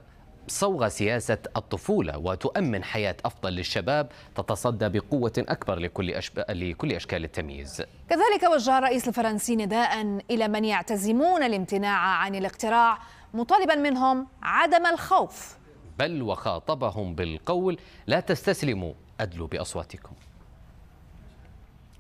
صوغ سياسة الطفولة وتؤمن حياة أفضل للشباب تتصدى بقوة أكبر لكل, أشب... لكل أشكال التمييز. كذلك وجه الرئيس الفرنسي نداء إلى من يعتزمون الامتناع عن الاقتراع مطالبا منهم عدم الخوف. بل وخاطبهم بالقول لا تستسلموا أدلوا بأصواتكم.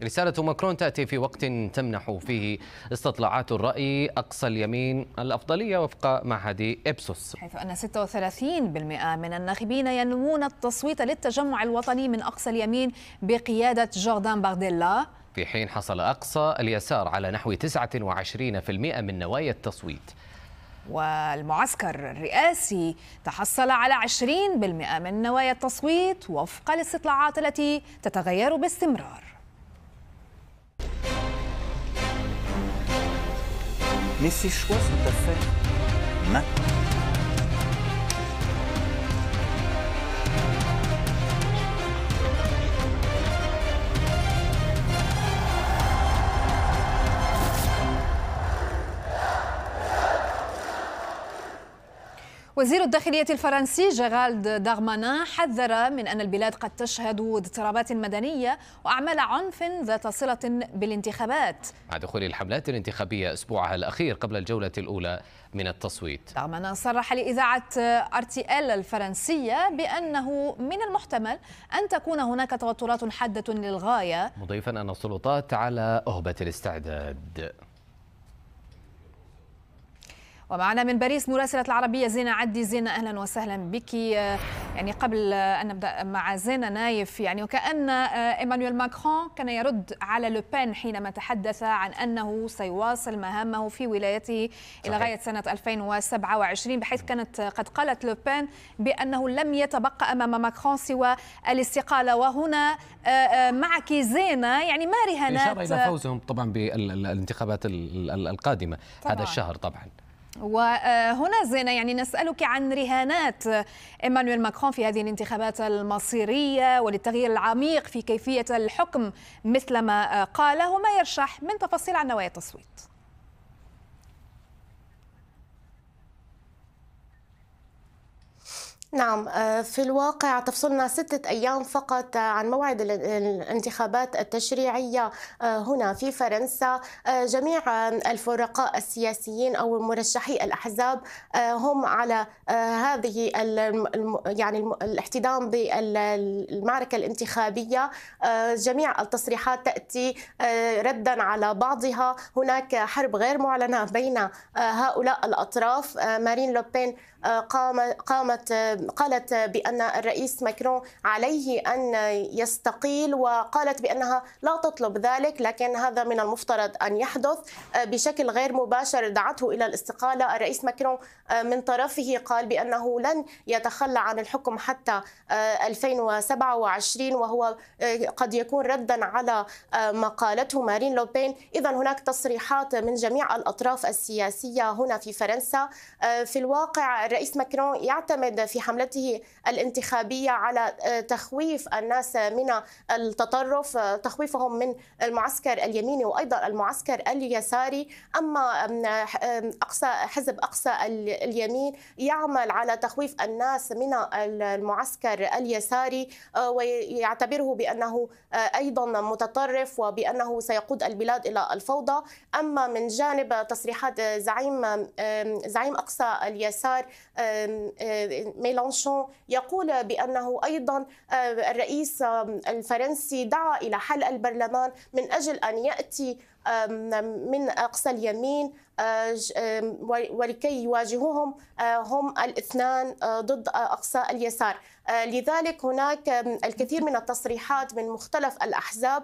رسالة ماكرون تأتي في وقت تمنح فيه استطلاعات الرأي أقصى اليمين الأفضلية وفق معهد إبسوس. حيث أن 36% من الناخبين ينوون التصويت للتجمع الوطني من أقصى اليمين بقيادة جوردان بارديلا. في حين حصل أقصى اليسار على نحو 29% من نوايا التصويت. والمعسكر الرئاسي تحصل على 20% من نوايا التصويت وفق الاستطلاعات التي تتغير باستمرار. Mais ces choix sont à faire maintenant. وزير الداخلية الفرنسي جيرالد دارمانان حذر من أن البلاد قد تشهد اضطرابات مدنية وأعمال عنف ذات صلة بالانتخابات. مع دخول الحملات الانتخابية أسبوعها الأخير قبل الجولة الأولى من التصويت. دارمانان صرح لإذاعة آر تي إل الفرنسية بأنه من المحتمل أن تكون هناك توترات حادة للغاية. مضيفا أن السلطات على أهبة الاستعداد. ومعنا من باريس مراسلة العربية زينة عدي. زينة أهلا وسهلا بك. يعني قبل أن نبدأ مع زينة نايف يعني وكأن إيمانويل ماكرون كان يرد على لوبين حينما تحدث عن أنه سيواصل مهامه في ولايته إلى غاية سنة 2027 بحيث كانت قد قالت لوبين بأنه لم يتبقى أمام ماكرون سوى الاستقالة. وهنا معك زينة. يعني ما رهانات؟ إشارة إلى فوزهم طبعا بالانتخابات القادمة طبعا. هذا الشهر طبعا. وهنا زينة يعني نسألك عن رهانات إيمانويل ماكرون في هذه الانتخابات المصيرية وللتغيير العميق في كيفية الحكم مثلما قال وما يرشح من تفاصيل عن نوايا التصويت. نعم آه، في الواقع تفصلنا ستة أيام فقط عن موعد الانتخابات التشريعية آه، هنا في فرنسا. آه، جميع الفرقاء السياسيين أو مرشحي الأحزاب هم على هذه يعني الاحتدام بالمعركة الانتخابية. جميع التصريحات تأتي ردا على بعضها. هناك حرب غير معلنة بين هؤلاء الأطراف. مارين لوبين قامت قالت بأن الرئيس ماكرون عليه أن يستقيل وقالت بأنها لا تطلب ذلك لكن هذا من المفترض أن يحدث بشكل غير مباشر. دعته إلى الاستقالة. الرئيس ماكرون من طرفه قال بأنه لن يتخلى عن الحكم حتى 2027 وهو قد يكون ردا على ما قالته مارين لوبين. إذا هناك تصريحات من جميع الأطراف السياسية هنا في فرنسا. في الواقع الرئيس ماكرون يعتمد في حملته الانتخابية على تخويف الناس من التطرف تخويفهم من المعسكر اليميني وأيضا المعسكر اليساري. أما أقصى حزب أقصى اليمين يعمل على تخويف الناس من المعسكر اليساري ويعتبره بأنه أيضا متطرف وبأنه سيقود البلاد إلى الفوضى. أما من جانب تصريحات زعيم زعيم أقصى اليسار ميلانشون يقول بأنه أيضا الرئيس الفرنسي دعا إلى حل البرلمان من أجل أن يأتي من أقصى اليمين ولكي يواجهوهم هم الاثنان ضد أقصى اليسار. لذلك هناك الكثير من التصريحات من مختلف الأحزاب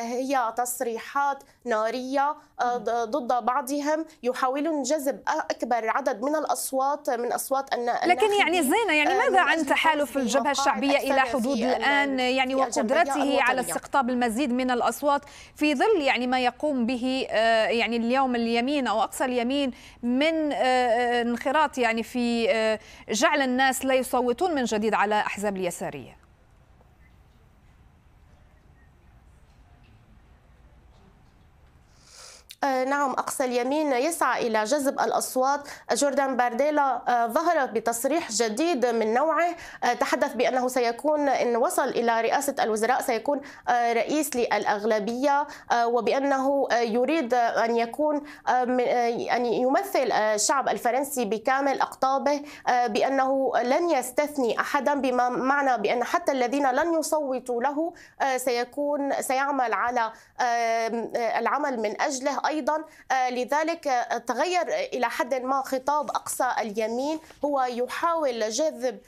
هي تصريحات نارية ضد بعضهم يحاولون جذب أكبر عدد من الأصوات من أصوات لكن يعني زينة يعني ماذا عن تحالف الجبهة الشعبية إلى حدود الآن؟ يعني وقدرته على استقطاب المزيد من الأصوات في ظل يعني ما يقوم به يعني اليوم اليمين أو أقصى اليمين من انخراط يعني في جعل الناس لا يصوتون من جديد على أحزاب اليسارية. نعم أقصى اليمين يسعى إلى جذب الأصوات. جوردان بارديلا ظهر بتصريح جديد من نوعه. تحدث بأنه سيكون إن وصل إلى رئاسة الوزراء سيكون رئيس للأغلبية وبأنه يريد أن يكون أن يمثل الشعب الفرنسي بكامل أقطابه بأنه لن يستثني أحدا بما معنى بأن حتى الذين لن يصوتوا له سيكون سيعمل على العمل من أجله. أيضا لذلك تغير إلى حد ما خطاب أقصى اليمين هو يحاول جذب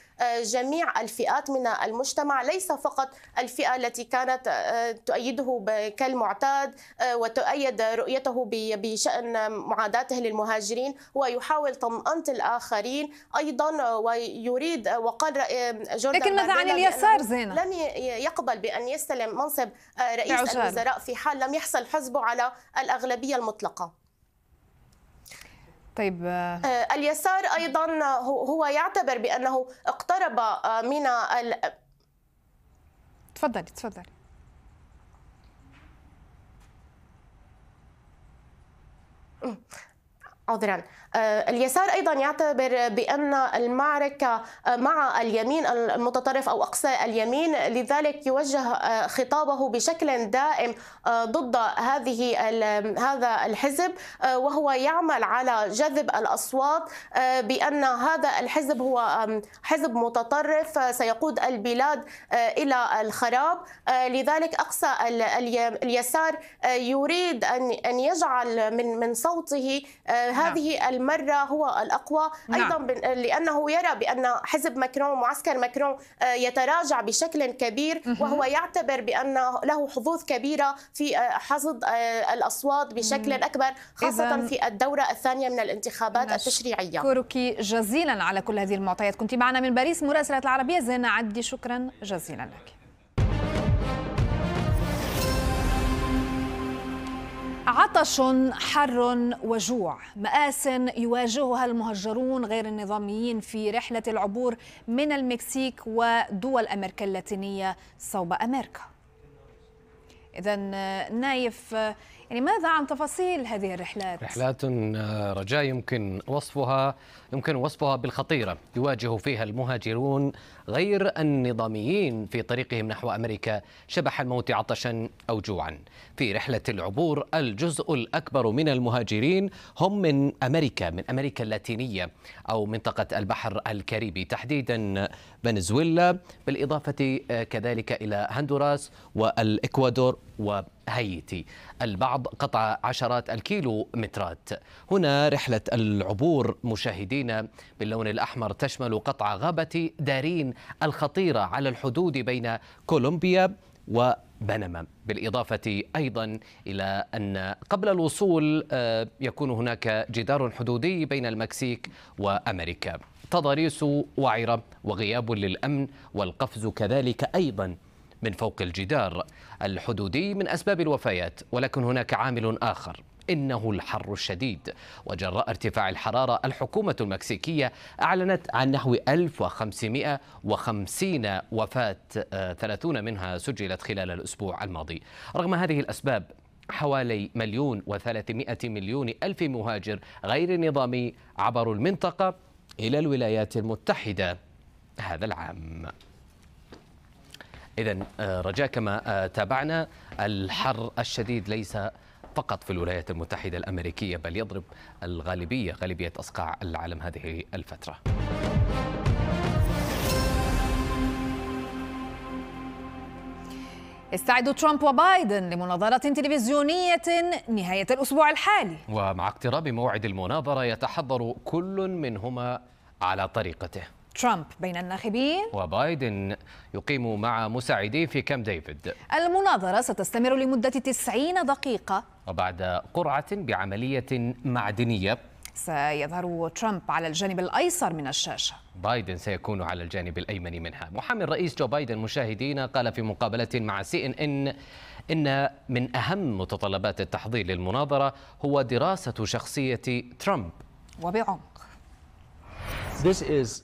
جميع الفئات من المجتمع ليس فقط الفئة التي كانت تؤيده كالمعتاد وتؤيد رؤيته بشأن معاداته للمهاجرين ويحاول طمأنة الآخرين أيضا ويريد وقال جوردان لكن ماذا عن اليسار زينه؟ لن يقبل بأن يستلم منصب رئيس الوزراء في حال لم يحصل حزبه على الأغلبية المطلقة طيب اليسار أيضا هو يعتبر بأنه اقترب من ال... تفضلي تفضلي. عذرا. اليسار أيضا يعتبر بأن المعركة مع اليمين المتطرف أو أقصى اليمين لذلك يوجه خطابه بشكل دائم ضد هذه هذا الحزب وهو يعمل على جذب الأصوات بأن هذا الحزب هو حزب متطرف سيقود البلاد إلى الخراب لذلك أقصى اليسار يريد ان أن يجعل من من صوته هذه المرة هو الأقوى. نعم. أيضا لأنه يرى بأن حزب ماكرون معسكر ماكرون يتراجع بشكل كبير وهو يعتبر بأن له حظوظ كبيرة في حصد الأصوات بشكل أكبر خاصة في الدورة الثانية من الانتخابات التشريعية. أشكرك جزيلا على كل هذه المعطيات. كنت معنا من باريس مراسلة العربية زينة عدي شكرا جزيلا لك. عطش حر وجوع. مآس يواجهها المهجرون غير النظاميين في رحلة العبور من المكسيك ودول أمريكا اللاتينية صوب أمريكا. إذا نايف يعني ماذا عن تفاصيل هذه الرحلات؟ رحلات رجاء يمكن وصفها يمكن وصفها بالخطيرة يواجه فيها المهاجرون غير النظاميين في طريقهم نحو أمريكا شبح الموت عطشا أو جوعا في رحلة العبور الجزء الأكبر من المهاجرين هم من أمريكا من أمريكا اللاتينية أو منطقة البحر الكاريبي تحديدا فنزويلا بالإضافة كذلك إلى هندوراس والإكوادور و هايتي البعض قطع عشرات الكيلومترات. هنا رحلة العبور مشاهدينا. باللون الأحمر تشمل قطع غابة دارين الخطيرة على الحدود بين كولومبيا وبنما. بالإضافة أيضا إلى أن قبل الوصول آه، يكون هناك جدار حدودي بين المكسيك وأمريكا. تضاريس وعرة وغياب للأمن والقفز كذلك أيضا من فوق الجدار الحدودي من أسباب الوفيات ولكن هناك عامل آخر إنه الحر الشديد. وجراء ارتفاع الحرارة الحكومة المكسيكية أعلنت عن نحو 1550 وفاة 30 آه، منها سجلت خلال الأسبوع الماضي. رغم هذه الأسباب حوالي مليون وثلاثمائة مليون ألف مهاجر غير نظامي عبروا المنطقة إلى الولايات المتحدة هذا العام. إذا آه، رجاء كما آه، تابعنا. الحر الشديد ليس فقط في الولايات المتحدة الأمريكية بل يضرب الغالبية غالبية أصقاع العالم هذه الفترة. استعد ترامب وبايدن لمناظرة تلفزيونية نهاية الأسبوع الحالي. ومع اقتراب موعد المناظرة يتحضر كل منهما على طريقته. ترامب بين الناخبين. وبايدن يقيم مع مساعديه في كام ديفيد. المناظرة ستستمر لمدة 90 دقيقة. وبعد قرعة بعملة معدنية. سيظهر ترامب على الجانب الأيسر من الشاشة. بايدن سيكون على الجانب الأيمن منها. محامي الرئيس جو بايدن مشاهدينا قال في مقابلة مع سي إن إن إن من أهم متطلبات التحضير للمناظرة هو دراسة شخصية ترامب. وبعمق. This is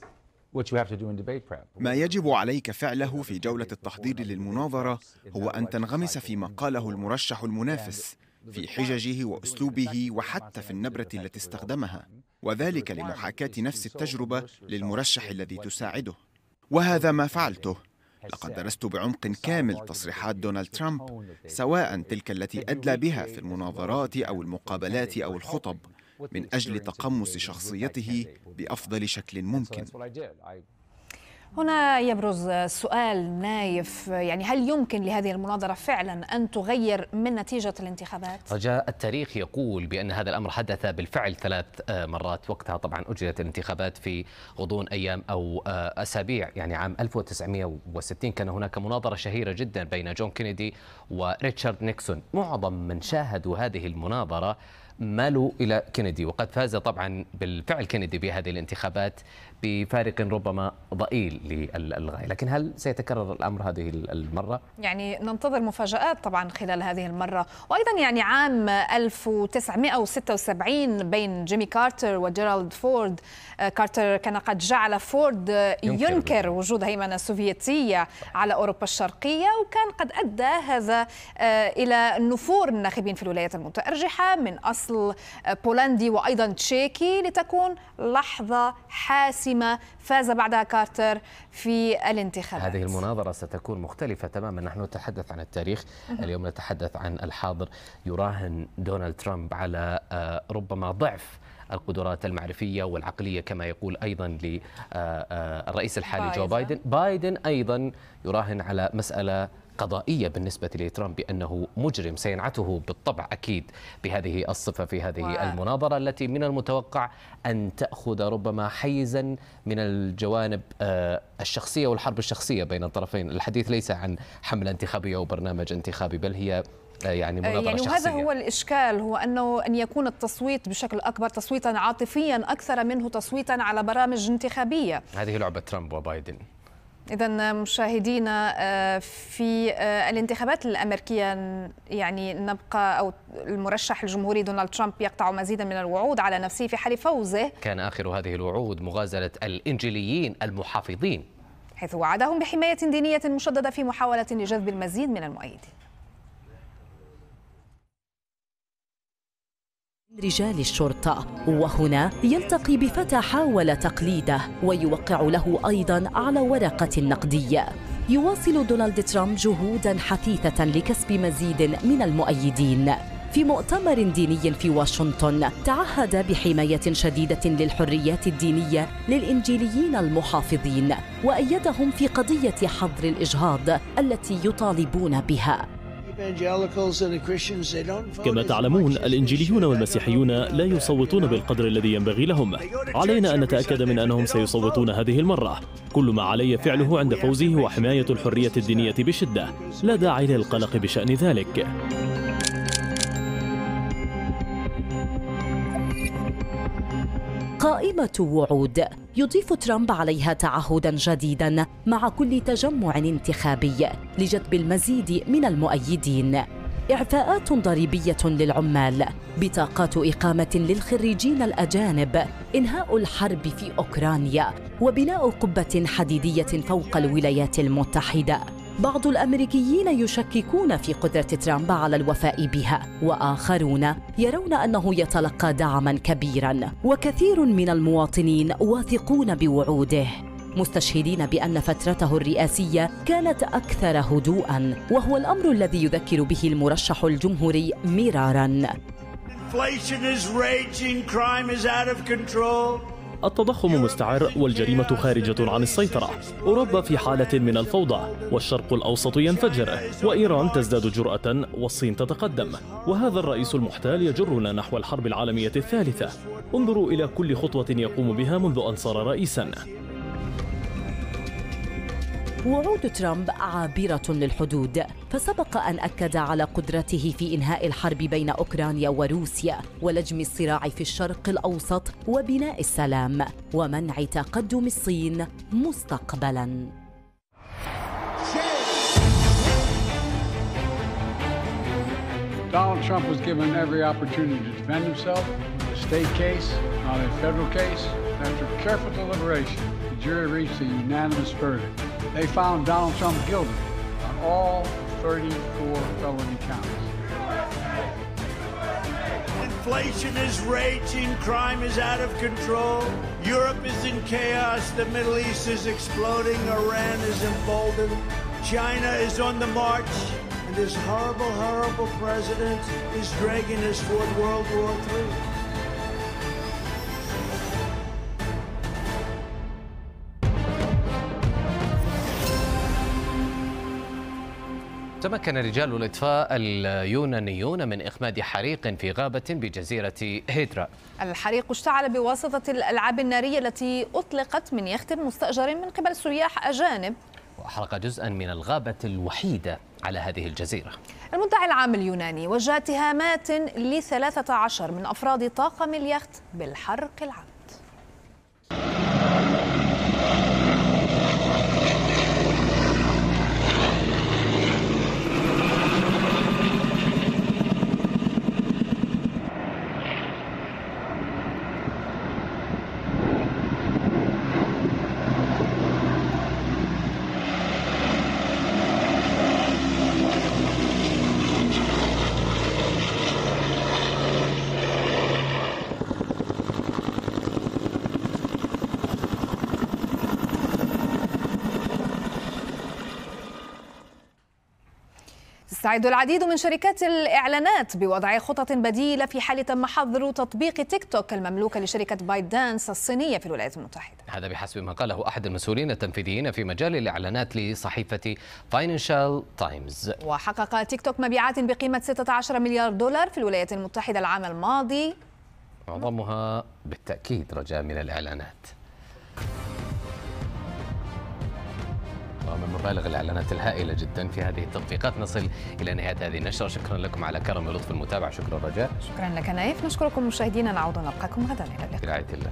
ما يجب عليك فعله في جولة التحضير للمناظرة هو أن تنغمس فيما قاله المرشح المنافس في حججه وأسلوبه وحتى في النبرة التي استخدمها وذلك لمحاكاة نفس التجربة للمرشح الذي تساعده. وهذا ما فعلته. لقد درست بعمق كامل تصريحات دونالد ترامب سواء تلك التي أدلى بها في المناظرات أو المقابلات أو الخطب. من أجل تقمص شخصيته بأفضل شكل ممكن. هنا يبرز سؤال نايف. يعني هل يمكن لهذه المناظرة فعلا أن تغير من نتيجة الانتخابات؟ رجاء التاريخ يقول بأن هذا الأمر حدث بالفعل ثلاث مرات. وقتها طبعا أجريت الانتخابات في غضون أيام أو أسابيع يعني عام 1960 كان هناك مناظرة شهيرة جدا بين جون كينيدي وريتشارد نيكسون. معظم من شاهدوا هذه المناظرة مالوا إلى كينيدي وقد فاز طبعا بالفعل كينيدي بهذه الانتخابات. بفارق ربما ضئيل للغاية. لكن هل سيتكرر الأمر هذه المرة؟ يعني ننتظر مفاجآت طبعا خلال هذه المرة. وأيضا يعني عام 1976 بين جيمي كارتر وجيرالد فورد. آه، كارتر كان قد جعل فورد ينكر, ينكر وجود هيمنة سوفيتية على أوروبا الشرقية وكان قد أدى هذا آه، إلى نفور الناخبين في الولايات المتأرجحة من أصل آه، بولندي وأيضا تشيكي لتكون لحظة حاسمة حاسمة فاز بعدها كارتر في الانتخابات. هذه المناظرة ستكون مختلفة تماما. نحن نتحدث عن التاريخ اليوم نتحدث عن الحاضر يراهن دونالد ترامب على آه، ربما ضعف القدرات المعرفية والعقلية كما يقول أيضا للرئيس آه، آه، الحالي جو بايدن. بايدن أيضا يراهن على مسألة قضائية بالنسبة لترامب بأنه مجرم سينعته بالطبع أكيد بهذه الصفة في هذه و... المناظرة التي من المتوقع أن تأخذ ربما حيزا من الجوانب آه، الشخصية والحرب الشخصية بين الطرفين. الحديث ليس عن حملة انتخابية أو برنامج انتخابي بل هي آه، يعني مناظرة يعني شخصية. وهذا هو الإشكال هو أنه أن يكون التصويت بشكل أكبر تصويتا عاطفيا أكثر منه تصويتا على برامج انتخابية. هذه لعبة ترامب وبايدن. إذا مشاهدينا آه، في آه، الانتخابات الأمريكية يعني نبقى أو المرشح الجمهوري دونالد ترامب يقطع مزيدا من الوعود على نفسه في حال فوزه. كان آخر هذه الوعود مغازلة الإنجيليين المحافظين. حيث وعدهم بحماية دينية مشددة في محاولة لجذب المزيد من المؤيدين. رجال الشرطة وهنا يلتقي بفتى حاول تقليده ويوقع له أيضا على ورقة نقدية يواصل دونالد ترامب جهودا حثيثة لكسب مزيد من المؤيدين. في مؤتمر ديني في واشنطن تعهد بحماية شديدة للحريات الدينية للإنجيليين المحافظين وأيدهم في قضية حظر الإجهاض التي يطالبون بها. كما تعلمون الإنجيليون والمسيحيون لا يصوتون بالقدر الذي ينبغي لهم. علينا أن نتأكد من أنهم سيصوتون هذه المرة. كل ما علي فعله عند فوزه هو حماية الحرية الدينية بشدة. لا داعي للقلق بشأن ذلك. قائمة وعود. يضيف ترامب عليها تعهدا جديدا مع كل تجمع انتخابي لجذب المزيد من المؤيدين. إعفاءات ضريبية للعمال. بطاقات إقامة للخريجين الأجانب. إنهاء الحرب في أوكرانيا. وبناء قبة حديدية فوق الولايات المتحدة. بعض الأمريكيين يشككون في قدرة ترامب على الوفاء بها وآخرون يرون أنه يتلقى دعما كبيرا وكثير من المواطنين واثقون بوعوده. مستشهدين بأن فترته الرئاسية كانت أكثر هدوءا وهو الأمر الذي يذكر به المرشح الجمهوري مرارا. التضخم مستعر والجريمة خارجة عن السيطرة. أوروبا في حالة من الفوضى والشرق الأوسط ينفجر وإيران تزداد جرأة والصين تتقدم. وهذا الرئيس المحتال يجرنا نحو الحرب العالمية الثالثة. انظروا إلى كل خطوة يقوم بها منذ أن صار رئيساً. وعود ترامب عابرة للحدود فسبق أن أكد على قدرته في إنهاء الحرب بين أوكرانيا وروسيا ولجم الصراع في الشرق الأوسط وبناء السلام ومنع تقدم الصين مستقبلاً Donald Trump was given every opportunity to defend himself, a state case, not a federal case. After careful deliberation, the jury reached a unanimous verdict. They found Donald Trump guilty on all 34 felony counts. Inflation is raging, crime is out of control, Europe is in chaos, the Middle East is exploding, Iran is emboldened, China is on the march, and this horrible, horrible president is dragging us toward World War III. تمكن رجال الإطفاء اليونانيون من إخماد حريق في غابة بجزيرة هيدرا. الحريق اشتعل بواسطة الألعاب النارية التي أطلقت من يخت مستأجر من قبل سياح أجانب. وأحرق جزءا من الغابة الوحيدة على هذه الجزيرة. المدعي العام اليوناني وجه اتهامات لثلاثة عشر من أفراد طاقم اليخت بالحرق العام. تستعد العديد من شركات الإعلانات بوضع خطط بديلة في حال تم حظر تطبيق تيك توك المملوكة لشركة بايت دانس الصينية في الولايات المتحدة. هذا بحسب ما قاله أحد المسؤولين التنفيذيين في مجال الإعلانات لصحيفة فاينانشال تايمز وحقق تيك توك مبيعات بقيمة 16 مليار دولار في الولايات المتحدة العام الماضي. معظمها بالتأكيد رجاء من الإعلانات. ومن مبالغ الإعلانات الهائلة جدا في هذه التطبيقات. نصل إلى نهاية هذه النشرة. شكرا لكم على كرم ولطف المتابعة. شكرا رجاء. شكرا لك نايف. نشكركم مشاهدينا. نعود نلقاكم غدا. إلى اللقاء. برعاية الله.